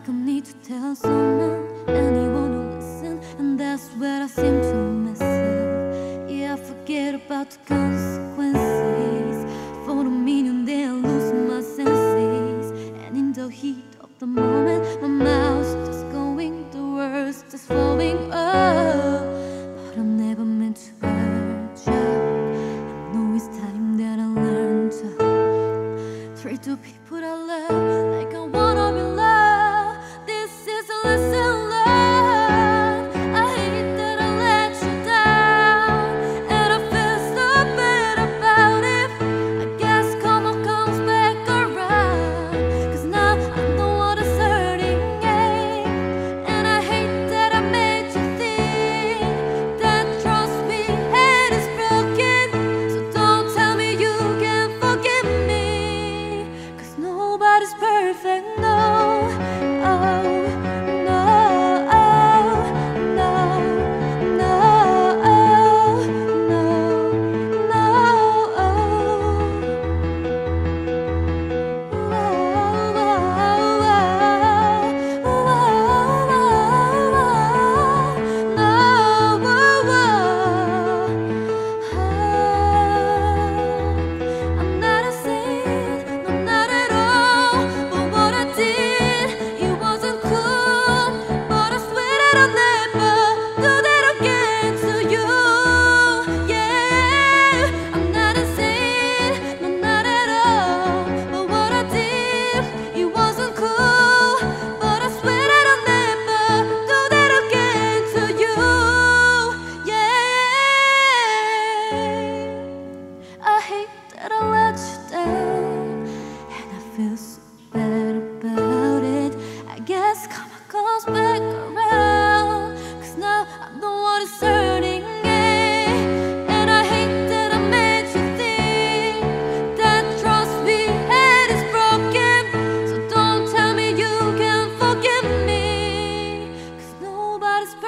like I need to tell someone, anyone to listen, and that's where I seem to mess up. Yeah, I forget about the consequences. For a million. then I lose my senses, and in the heat of the moment, my mouth's just going, the words just flowing up. But I never meant to hurt you. I know it's time that I learn to treat the people I love.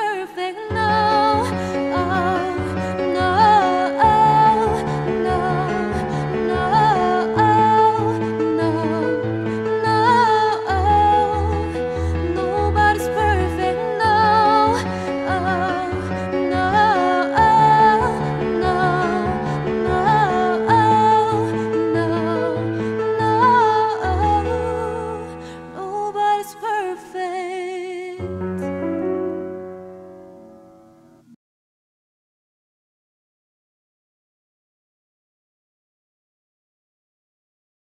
perfect love.